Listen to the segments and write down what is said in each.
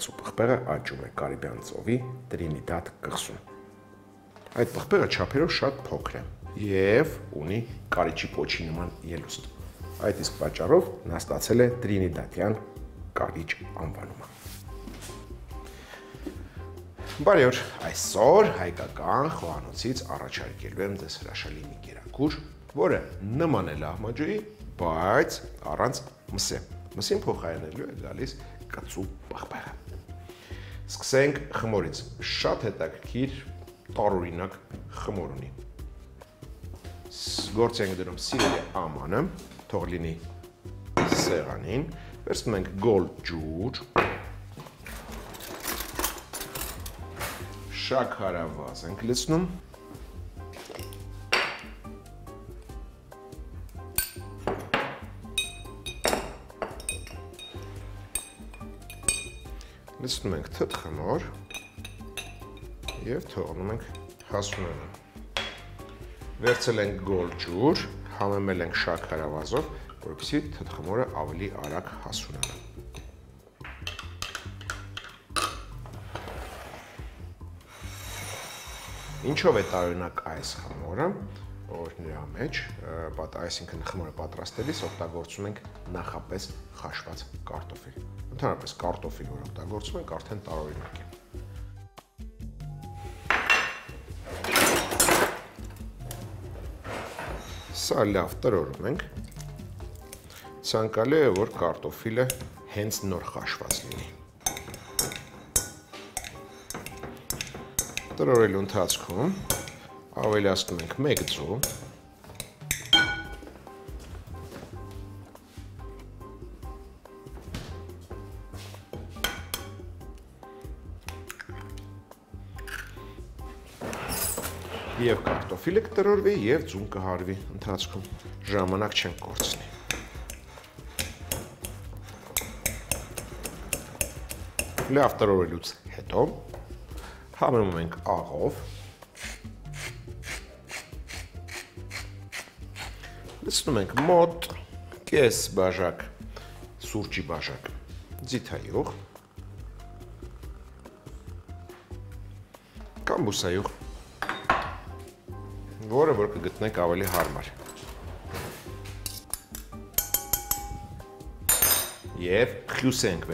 ամենակծու պղպեղը աճում է Կարիբյան ծովի Տրինիդադ կղզում։ Այդ պղպեղը չափերով շատ փոքր է եւ ունի կարիճի պոչի նման ելուստ։ Այդ իսկ պատճառով նա ստացել է Տրինիդադյան կարիճ անվանումը։ Բարի օր, այսօր հայկական խոհանոցից առաջարկելու եմ ձեզ հրաշալի մի կերակուր, որը նման է լահմաջոյի, բայց առանց մսե։ Մսին փոխարինելու է գալիս կծու պղպեղը։ Սկսենք խմորից։ Շատ հետաքրքիր տարօրինակ խմոր ունի։ Գործ ենք դնում սիրելի ամանը, թող լինի սեղանին, վերցնում ենք գոլ ջուր, շաքարավազ ենք լցնում, լցնում ենք թթխմոր եւ թողնում ենք հասունանալ։ Վերցել ենք գոլ ջուր, համեմել ենք շաքարավազով, որովհետեւ թթխմորը ավելի արագ հասունանա։ Ինչով է տարօրինակ այս խմորը, որ նրա մեջ, այսինքն խմորը պատրաստելիս օգտագործում ենք նախապես խաշված կարտոֆիլ։ Ընդհանրապես կարտոֆիլ, որ օգտագործում ենք, արդեն տարօրինակ է։ Սա լավ տրորում ենք։ Ցանկալի է, որ կարտոֆիլը հենց նոր խաշված լինի։ Տրորելու ընթացքում ավելացնում ենք 1 ձու, եւ կարտոֆիլը կտրորվի եւ ձուն կհարվի ընթացքում։ Ժամանակ չեն կորցնի։ Լավ տրորելուց հետո համեմում ենք աղով։ Լցնում ենք մոտ կես բաժակ սուրճի բաժակ ձիթայուղ կամ բուսայուղ որը որ կգտնեք ավելի հարմար։ Եվ խյուս ենք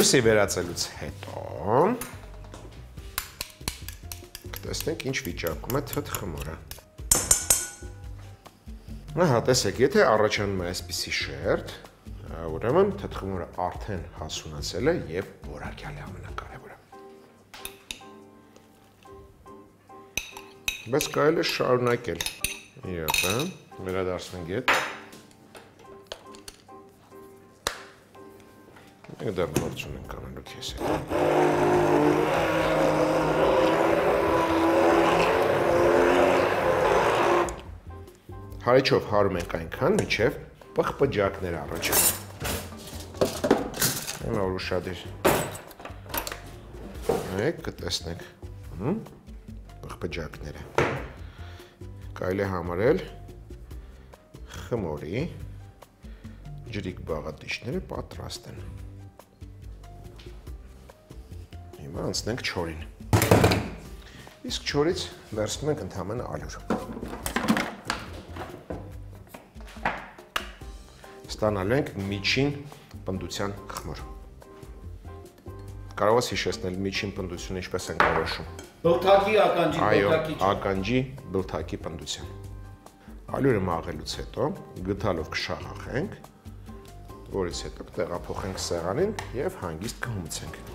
Քյուսի վերածելուց հետո տեսնենք ինչ վիճակում է թթ խմորը։ Ահա, տեսեք, եթե առաջանում է այսպիսի շերտ, ուրեմն թթ խմորը արդեն հասունացել է եւ որակյալ է ամենակարևորը։ Բայց կարելի է շարունակել։ Իհարկե, վերադարձնենք այդ Մենք դեռ գործ ունենք անելու քեզ հետ։ Հարիչով հարում ենք այնքան, մինչև պղպջակներ առաջանում։ Հիմա որ ուշադիր։ Մեկ կտեսնեք։ Պղպջակները։ Կարելի է համարել խմորի ջրիկ բաղատիչները պատրաստ են։ անցնենք չորին։ Իսկ չորից վերցնում ենք ընդհանրապես ալյուր։ Ստանալու ենք միջին պնդության խմոր։ Կարող ես հիշեցնել միջին պնդությունը ինչպես են որոշում։ Բլթակի ականջի, բլթակի։ Այո, ականջի բլթակի պնդության։ Ալյուրը մաղելուց հետո գդալով կշաղախենք, որից հետո կտեղափոխենք սեղանին եւ հանգիստ կհումցենք։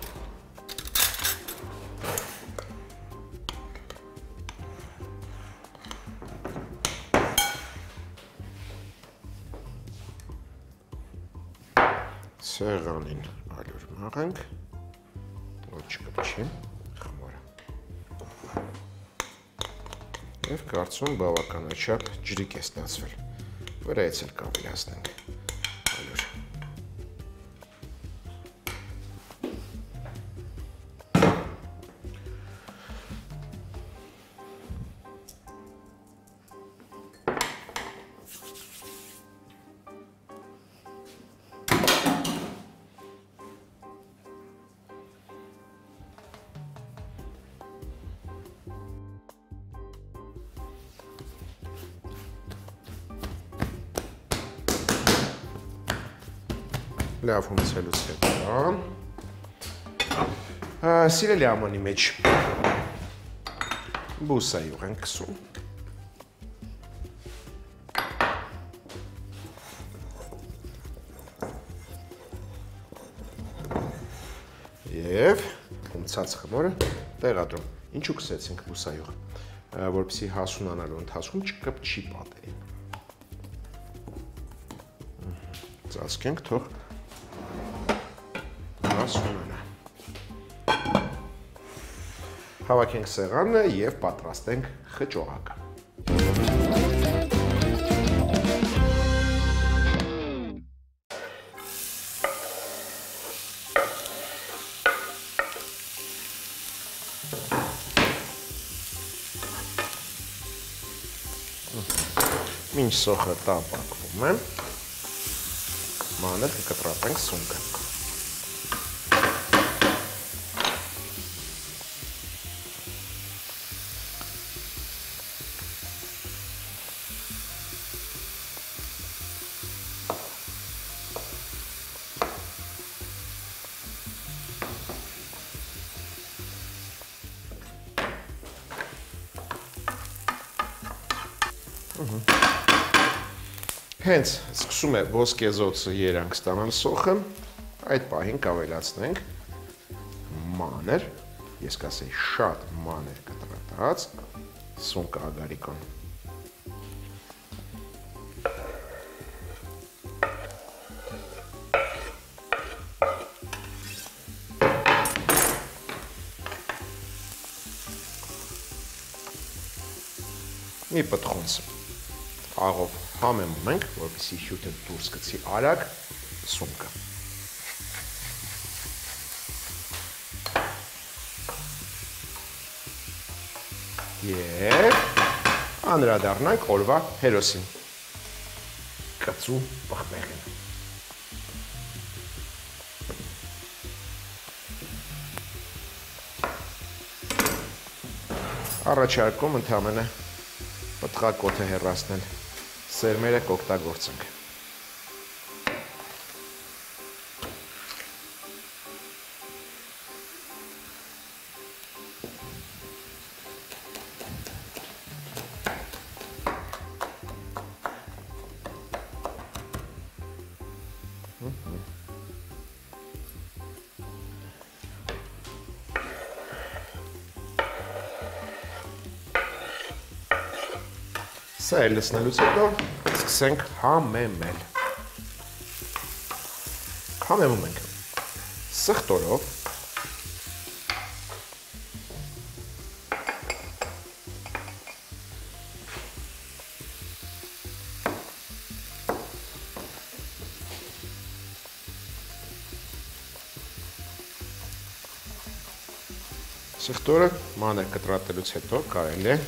բավականաչափ ջրիկ է ստացվել։ Վրայից էլ կավելացնենք։ լավ հումցելուց հետո սիրելի ամանի մեջ բուսայյուղ ենք կսում եւ հումցած խմորը տեղադրում ինչու կսեցինք բուսայյուղ որպեսի հասունանալու ընթացքում չկպչի պատերին ծածկենք թող հասունանա։ Հավաքենք սեղանը եւ պատրաստենք խճողակը։ Մինչ սոխը տապակվում է, մանր կկտրատենք սունկը։ Հենց սկսում է ոսկեզոցը երանք ստանալ սոխը, այդ պահին կավելացնենք մանր, ես կասեի շատ մանր կտրատած սունկա ագարիկոն։ մի պտխոնց աղով համեմում ենք, որպեսի հյութը դուրս գցի արագ սունկը։ Եվ անդրադառնանք օրվա հերոսին։ Կծու պղպեղին։ Առաջարկում ընդհանրապես պտղակոթը հեռացնել։ Սերմերը կօգտագործենք։ Սա է լցնելուց հետո սկսենք համեմել։ Համեմում ենք սխտորով Սխտորը մանր կտրատելուց հետո կարելի է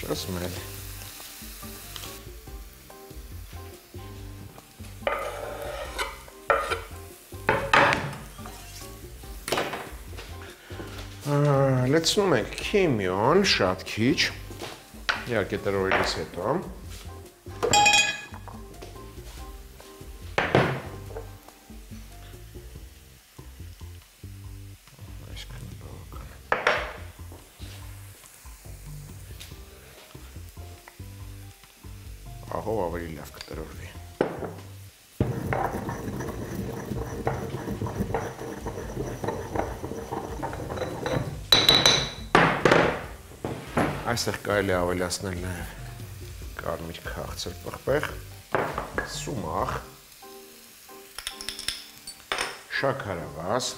չասմել։ լցնում ենք քիմիոն շատ քիչ, իհարկե տրորելուց հետո։ Այստեղ կարելի ավելացնել նաև կարմիր քաղցր պղպեղ, սումախ, շաքարավազ,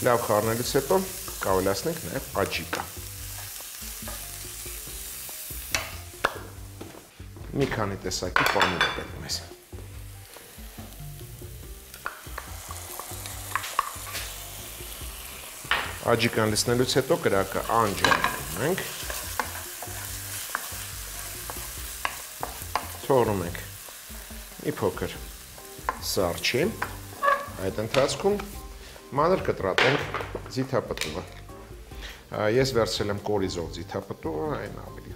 Լավ խառնելուց հետո կավելացնենք նաև աջիկա։ Մի քանի տեսակի պանիր է պետք մեզ։ Աջիկան լցնելուց հետո կրակը անջանում ենք։ Թողնում ենք մի փոքր սարչի։ Այդ ընթացքում մանր կտրատենք ձիթապտուղը։ Ես վերցրել եմ կորիզով ձիթապտուղը, այն ավելի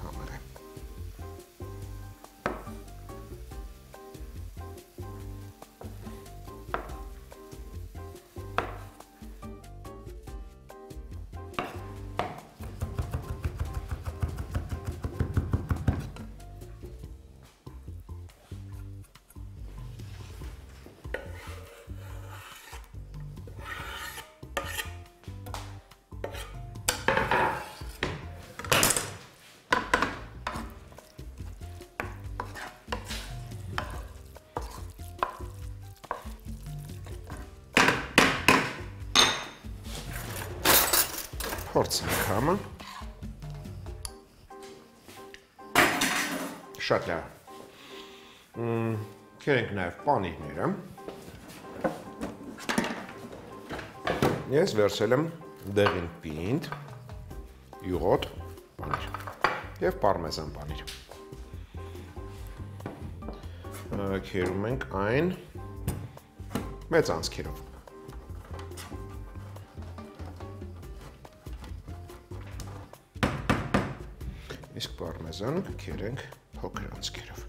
կերենք նաև պանիրները։ Ես վերցել եմ դեղին պինդ, յուղոտ պանիր և պարմեզան պանիր։ Կերում ենք այն մեծ անցքերով։ իսկ պարմեզանը կքերենք փոքր անցքերով։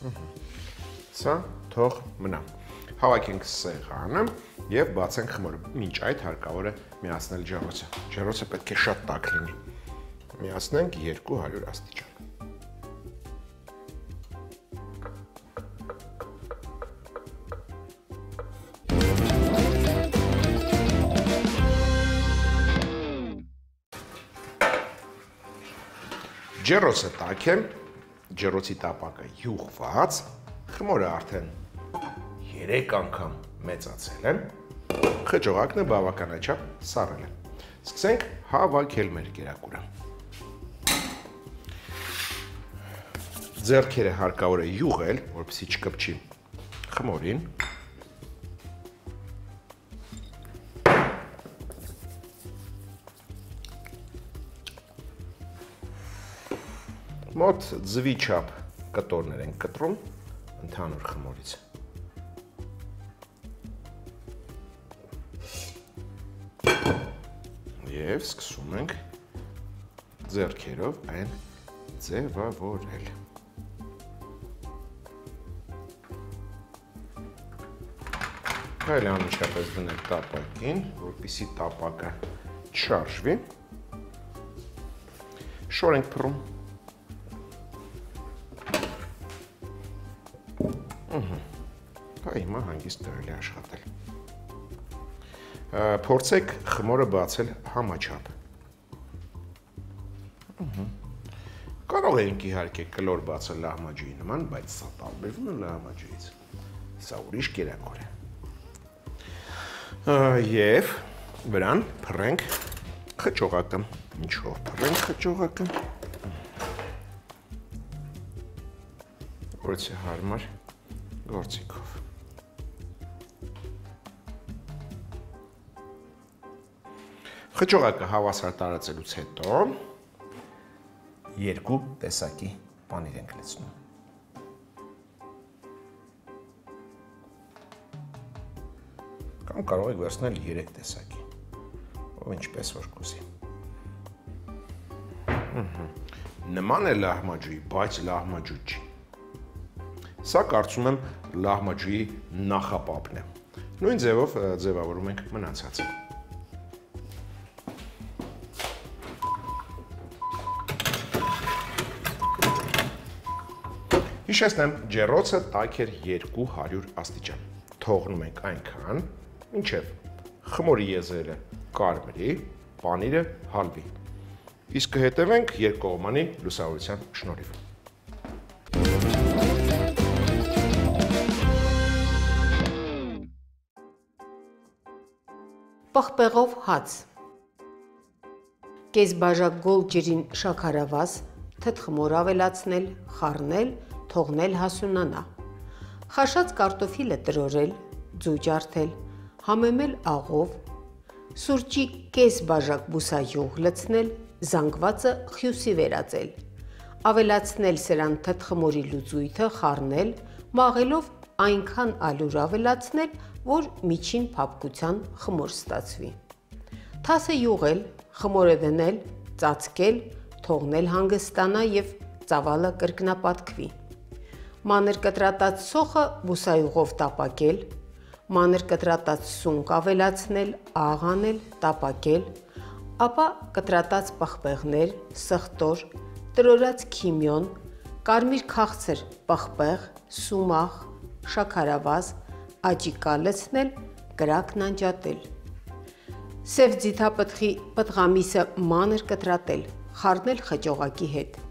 Սա թող մնա։ Հավաքենք սեղանը եւ բացենք խմորը։ Մինչ այդ հարկավոր է միացնել ջեռոցը։ Ջեռոցը պետք է շատ տաք լինի։ Միացնենք 200 աստիճան։ Ջեռոցը տաք է, ջեռոցի տապակը յուղված, խմորը արդեն 3 անգամ մեծացել է, խճողակն է բավականաչափ սառել է։ Սկսենք հավաքել մեր կերակուրը։ Ձերքերը հարկավոր է յուղել, որպեսզի չկպչի խմորին։ Մոտ ձվի չափ կտորներ են կտրում ընդհանուր խմորից։ եւ սկսում ենք ձեռքերով այն ձևավորել։ Հայլ անմիջապես դնել տապակին, որպիսի տապակը չարժվի։ Շոր ենք փռում։ Դա հիմա հանգիստ կարելի աշխատել փորձեք խմորը բացել համաչափ։ Կարող ենք իհարկե կլոր բացել լահմաջուի նման, բայց սա տարբերվում է լահմաջուից։ Սա ուրիշ կերակուր է։ Եվ վրան փռենք խճողակը։ Ինչով փռենք խճողակը։ Որցի հարմար գործիքով։ Խճողակը հավասար տարածելուց հետո երկու տեսակի պանիր ենք լցնում։ Կամ կարող եք վերցնել 3 տեսակի, ով ինչպես որ կուզի։ Նման է լահմաջուի, բայց լահմաջու չի։ Սա կարծում եմ լահմաջուի նախապապն է։ Նույն ձևով ձևավորում ենք մնացածը։ Հիշեցնեմ, ջեռոցը տաք էր 200 աստիճան։ Թողնում ենք այնքան, մինչև խմորի եզրերը կարմրի, պանիրը հալվի։ Իսկ կհետևենք երկկողմանի լուսավորության շնորհիվ։ Պղպեղով հաց Կես բաժակ գոլ ջրին շաքարավազ, թթխմոր ավելացնել, խառնել, թողնել հասունանա։ Խաշած կարտոֆիլը տրորել, ձու ջարդել, համեմել աղով, սուրճի կես բաժակ բուսայուղ լցնել, զանգվածը խյուսի վերածել։ Ավելացնել սրան թթխմորի լուծույթը, խառնել, մաղելով այնքան ալյուր ավելացնել, որ միջին փափկության խմոր ստացվի։ Թասը յուղել, խմորը դնել, ծածկել, թողնել հանգստանա եւ ծավալը կրկնապատկվի։ Մանր կտրատած սոխը բուսայուղով տապակել, մանր կտրատած սունկ ավելացնել, աղանել, տապակել, ապա կտրատած պղպեղներ, սխտոր, տրորած քիմիոն, կարմիր քաղցր պղպեղ, սումախ, շաքարավազ, աջիկա լցնել, կրակն անջատել։ Սև ձիթապտղի պտղամիսը մանր կտրատել, խառնել խճողակի հետ։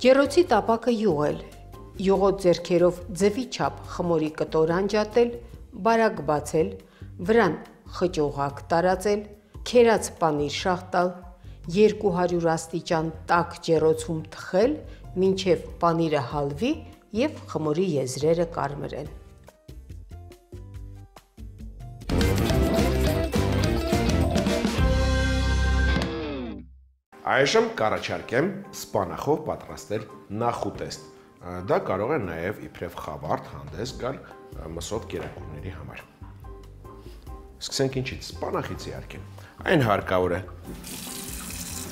Ջերոցի տապակը յուղել, յուղոտ ձերքերով ձվի չափ խմորի կտոր անջատել, բարակ բացել, վրան խճողակ տարածել, քերած պանիր շաղ տալ, 200 աստիճան տաք ջերոցում թխել, մինչև պանիրը հալվի եւ խմորի եզրերը կարմրեն։ Այժմ կառաջարկեմ սպանախով պատրաստել նախուտեստ։ Դա կարող է նաև իբրև խավարդ հանդես գալ մսոտ կերակուրների համար։ Սկսենք ինչից։ Սպանախից իհարկե։ Այն հարկավոր է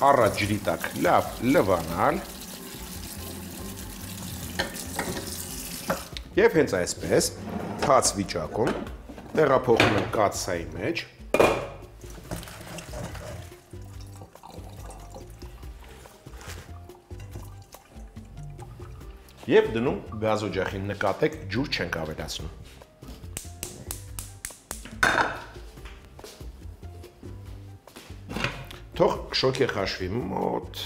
առաջ ջրի տակ լավ լվանալ։ Եվ հենց այսպես թաց վիճակում տեղափոխում եմ կաթսայի մեջ եւ դնում գազօջախին նկատեք ջուր չենք ավելացնում։ Թող շոքի խաշվի մոտ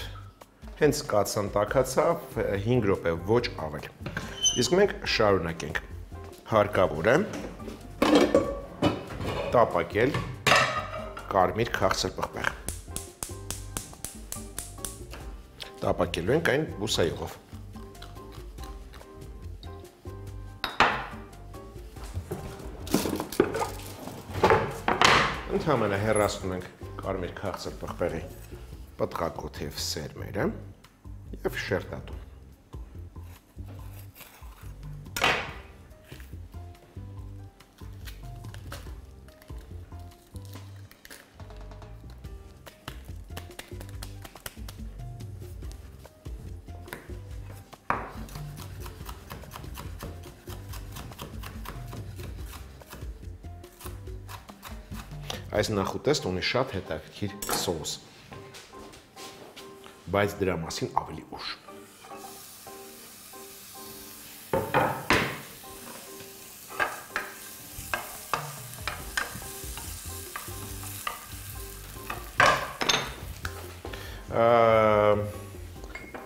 հենց կացան տակացավ 5 րոպե ոչ ավել։ Իսկ մենք շարունակենք։ Հարկավոր է տապակել կարմիր քաղցր պղպեղ։ Տապակելու ենք այն բուսայուղով։ Ընդհանրապես հեռացնում ենք կարմիր քաղցր պղպեղի պտղակոթև սերմերը եւ շերտատուն։ Այս նախուտեստ ունի շատ հետաքրքիր սոուս։ Բայց դրա մասին ավելի ուշ։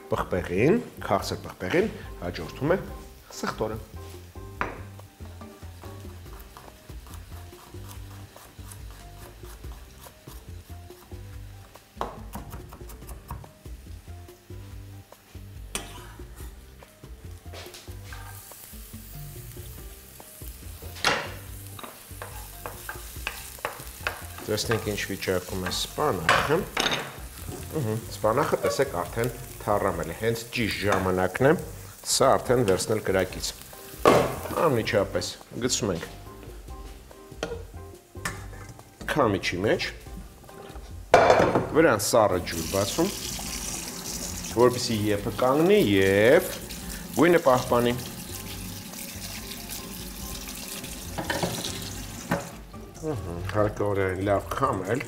պղպեղին, քաղցր պղպեղին հաջորդում է սխտորը։ Տեսնենք ինչ վիճակում է սպանախը։ սպանախը տեսեք արդեն թառամել է։ Հենց ճիշտ ժամանակն է սա արդեն վերցնել կրակից։ Անմիջապես գցում ենք քամիչի մեջ վրան սառը ջուր բացում, որպեսզի եփը կանգնի եւ գույնը պահպանի։ հարկավոր Հարկորեն լավ քամել։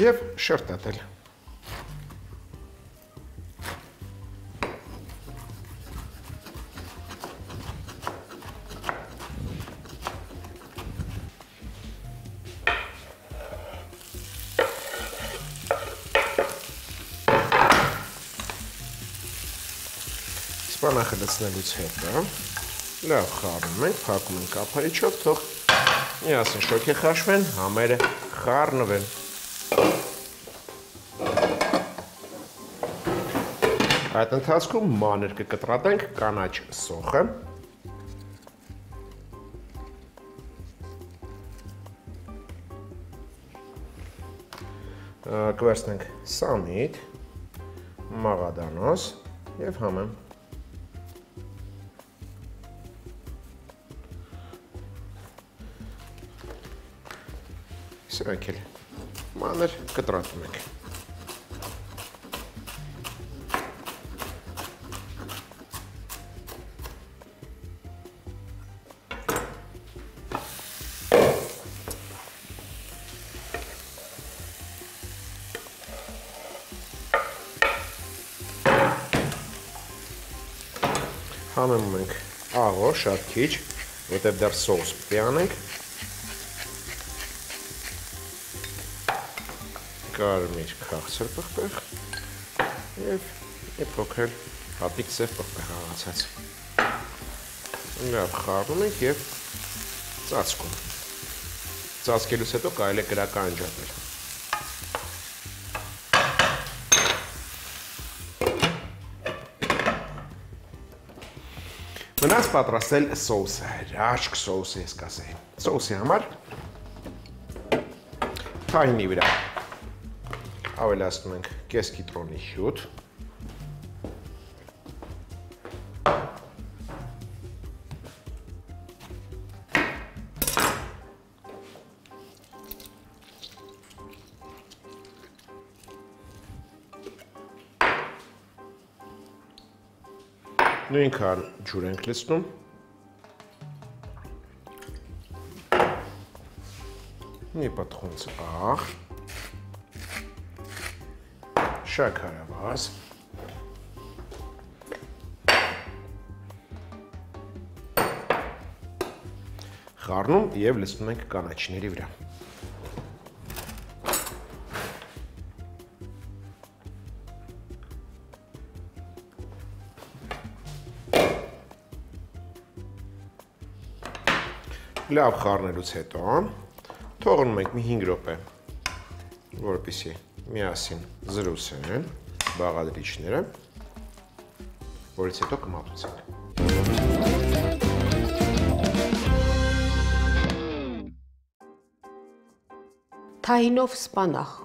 Եվ շերտատել։ Սպանախը լցնելուց հետո լավ խառնում ենք, փակում ենք կափարիչով, թող միասին շոկի խաշվեն, համերը խառնվեն։ Այդ ընթացքում մանր կկտրատենք կանաչ սոխը։ Կվերցնենք սամիտ, մաղադանոս եւ համեմ Սրանք էլ մանր կտրատում ենք։ Հանում ենք աղո, շատ քիչ, որտեղ դեռ սոուս պետք կարմիր քաղցր պղպեղ եւ մի փոքր հատիկ ծև պղպեղ աղացած։ Լավ խառնում ենք եւ ծածկում։ Ծածկելուց հետո կարելի է կրակը անջատել։ Մնաց պատրաստել սոուսը, հրաշք սոուսը ես կասեի։ Սոուսի համար թայնի վրա ավելացնում ենք կես կիտրոնի հյութ, նույնքան ջուր ենք լցնում մի պատխոնց աղ շաքարավազ խառնում եւ լցնում ենք կանաչիների վրա լավ խառնելուց հետո թողնում ենք մի 5 րոպե որպեսզի միասին զրուցեն բաղադրիչները, որից հետո կմատուցենք։ Թահինով սպանախ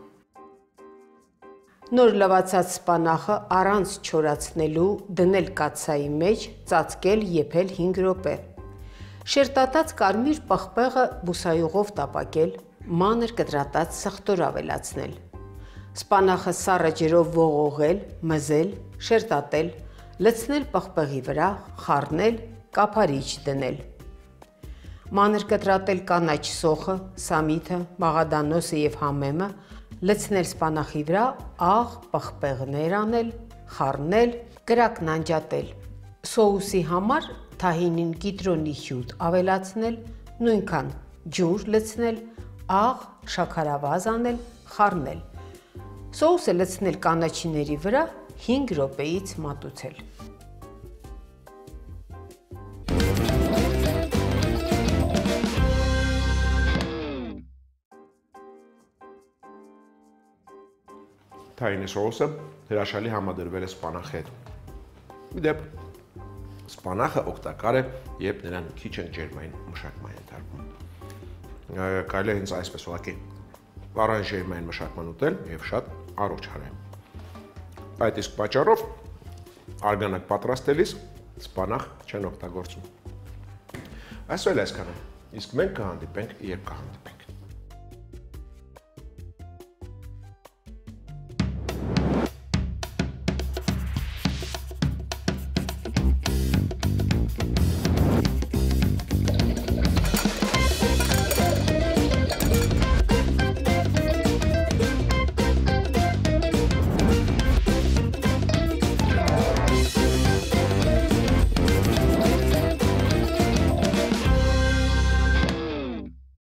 Նոր լվացած սպանախը առանց չորացնելու դնել կացայի մեջ, ծածկել, եփել 5 րոպե։ Շերտատած կարմիր պղպեղը բուսայուղով տապակել, մանր կտրատած սխտոր ավելացնել սպանախը սառը ջրով ողողել, մզել, շերտատել, լցնել պղպեղի վրա, խառնել, կափարիչ դնել։ Մանր կտրատել կանաչ սոխը, սամիթը, մաղադանոսը եւ համեմը, լցնել սպանախի վրա, աղ, պղպեղներ անել, խառնել, կրակն անջատել։ Սոուսի համար թահինին կիտրոնի հյութ ավելացնել, նույնքան ջուր լցնել, աղ, շաքարավազ անել, խառնել Սոուսը լցնել կանաչիների վրա 5 րոպեից մատուցել։ Թայինի սոուսը հրաշալի համադրվել է սպանախի հետ։ Դեպ սպանախը օգտակար է, երբ նրան քիչ են ջերմային մշակման ենթարկվում։ Կարելի է հենց այսպես ուղղակի առանջերմային մշակման ուտել եւ շատ առողջ հարեն։ Այդ իսկ պատճառով արգանակ պատրաստելիս սպանախ չեն օգտագործում։ Այսօր այսքանը։ Իսկ մենք կհանդիպենք, երբ կհանդիպենք։